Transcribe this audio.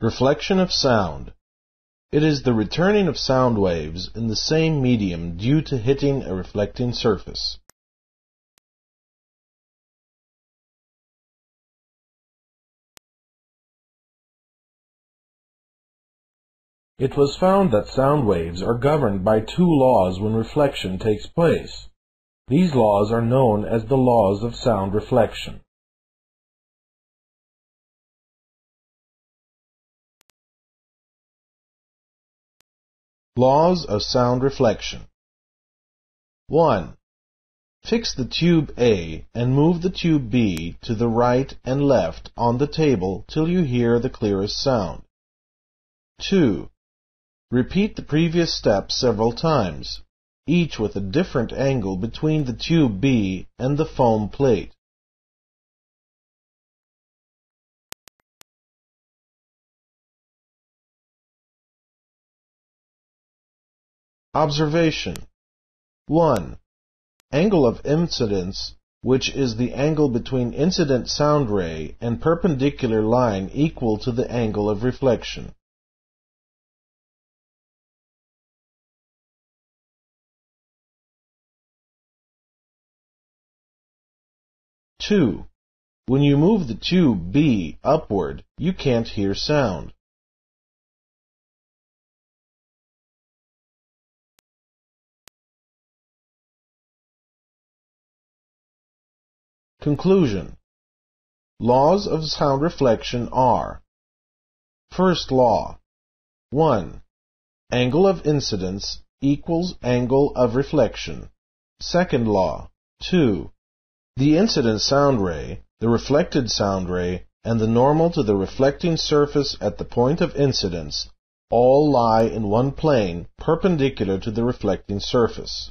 Reflection of sound. It is the returning of sound waves in the same medium due to hitting a reflecting surface. It was found that sound waves are governed by two laws when reflection takes place. These laws are known as the laws of sound reflection. Laws of sound reflection. 1. Fix the tube A and move the tube B to the right and left on the table till you hear the clearest sound. 2. Repeat the previous step several times, each with a different angle between the tube B and the foam plate. Observation 1. Angle of incidence, which is the angle between incident sound ray and perpendicular line equal to the angle of reflection. Two. When you move the tube B upward, you can't hear sound. Conclusion Laws of sound reflection are First law 1. Angle of incidence equals angle of reflection. Second law 2. The incident sound ray, the reflected sound ray, and the normal to the reflecting surface at the point of incidence all lie in one plane perpendicular to the reflecting surface.